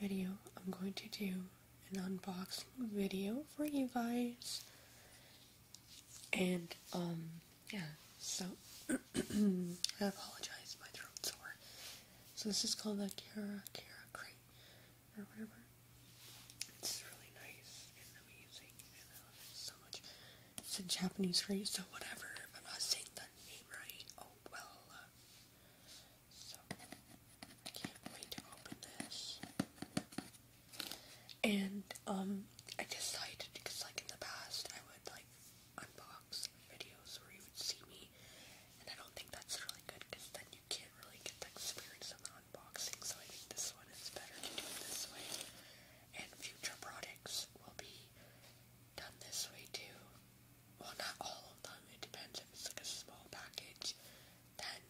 video, I'm going to do an unboxing video for you guys. And, um, yeah, so, I apologize, my throat's sore. So this is called the Kara Kara Crate, or whatever. It's really nice and amazing, and I love it so much. It's a Japanese crate, so whatever, if I'm not saying the name right, oh well. Uh, so, I can't wait to open this. And, um, I decided, because like in the past, I would like unbox videos where you would see me, and I don't think that's really good, because then you can't really get the experience of the unboxing, so I think this one is better to do it this way. And future products will be done this way too. Well, not all of them, it depends if it's like a small package, then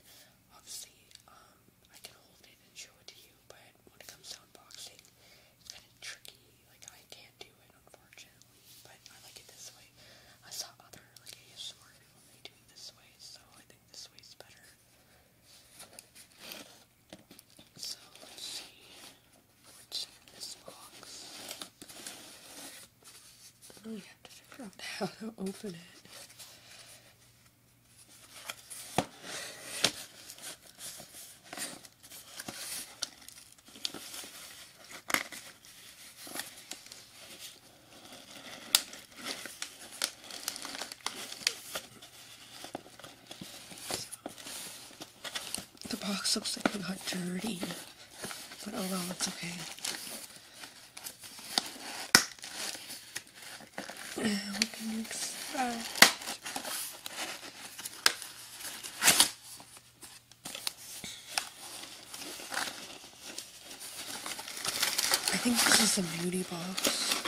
obviously, um, I can hold it and show it to you, but when it comes to unboxing, it's kind of tricky. Like, I can't do it, unfortunately, but I like it this way. I saw other, like, ASMR people, they do it this way, so I think this way's better. So, let's see what's in this box. Oh, you have to figure out how to open it. The box looks like it got dirty, but oh well, it's okay. I think this is a beauty box.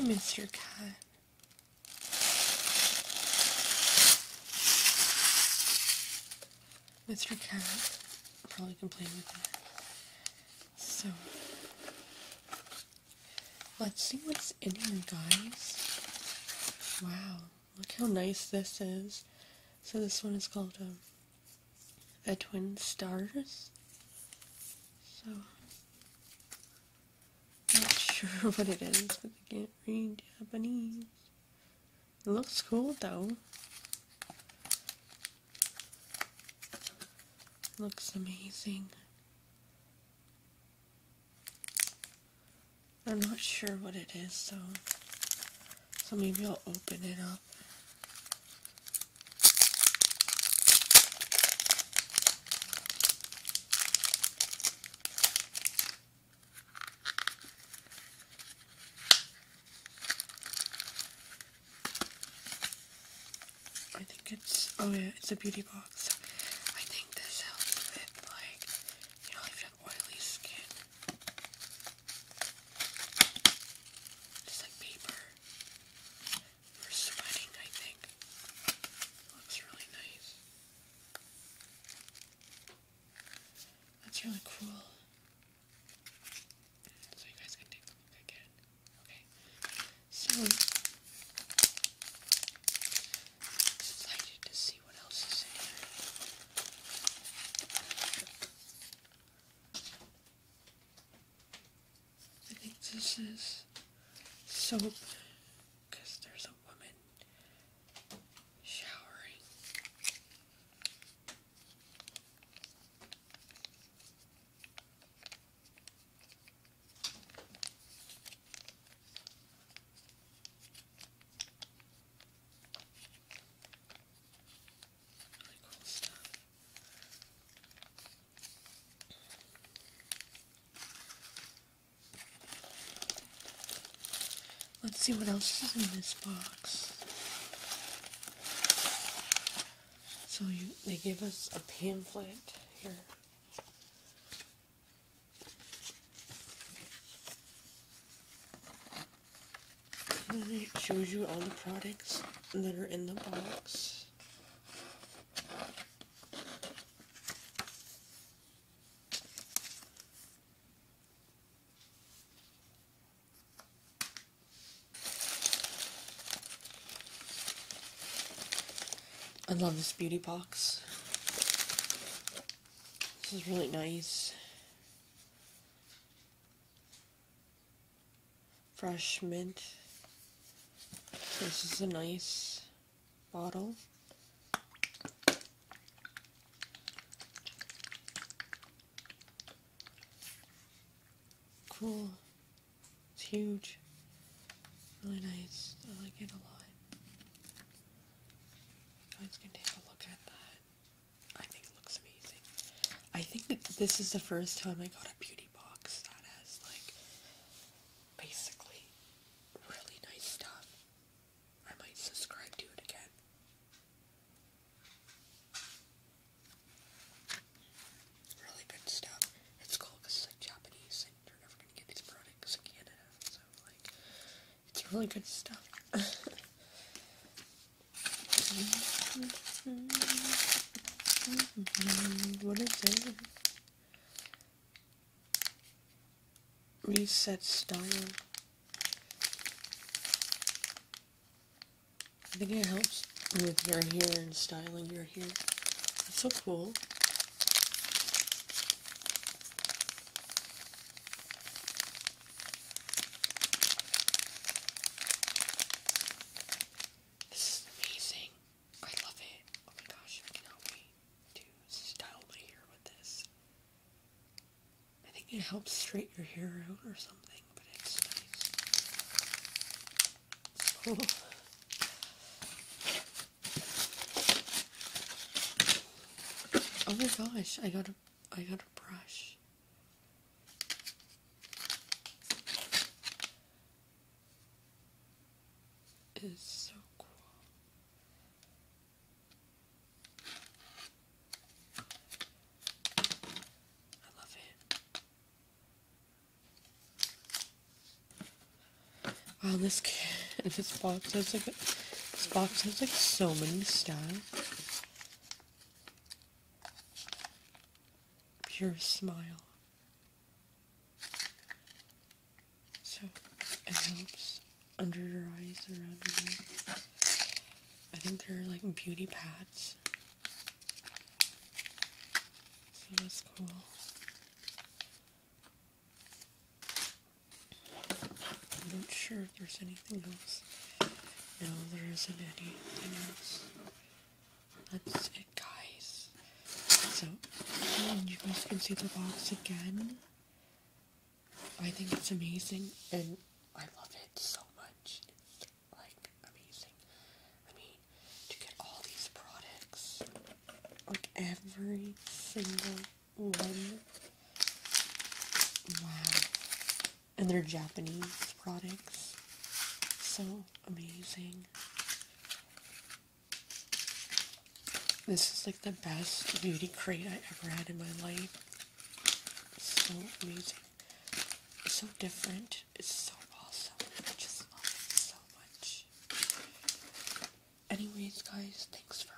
I miss your cat. Mr. Cat probably can play with it. So, let's see what's in here, guys. Wow, look how nice this is. So this one is called um, a Twin Stars. So, sure what it is, but I can't read Japanese. It looks cool though. Looks amazing. I'm not sure what it is, so so maybe I'll open it up. I think it's oh yeah, it's a beauty box. I think this helps with like you know if you have oily skin. It's like paper for sweating, I think. Looks really nice. That's really cool. So you guys can take a look again. Okay. So excited to see what else is in here. I think this is soap because there's a woman showering. Really cool stuff. Let's see what else is in this box. So you, they give us a pamphlet here. And it shows you all the products that are in the box. I love this beauty box. This is really nice. Fresh mint. This is a nice bottle. Cool. It's huge. Really nice. I like it a lot. Guys can take a look at that. I think it looks amazing. I think that this is the first time I got a beauty box that has like basically really nice stuff. I might subscribe to it again. Really good stuff. It's cool because it's like Japanese and you're never gonna get these products in Canada. So like, it's really good stuff. Mm, what is it? Reset style. I think it helps with your hair and styling your hair. That's so cool. This is amazing. I love it. Oh my gosh, I cannot wait to style my hair with this. I think it helps straighten your hair out or something, but it's nice. Cool. Oh my gosh, I got a I got a brush. It's so cool. I love it. Wow, this this box has like this box has like so many stuff. Pure smile. So it helps under your eyes, around your eyes. I think they're like beauty pads. So that's cool. I'm not sure if there's anything else. No, there isn't anything else. That's it, guys. So, you guys can see the box again. I think it's amazing, and I love it so much. It's like amazing. I mean, to get all these products, like every single one. Wow. And they're Japanese products. So amazing. This is like the best beauty crate I ever had in my life. So amazing. It's so different. It's so awesome. I just love it so much. Anyways, guys, thanks for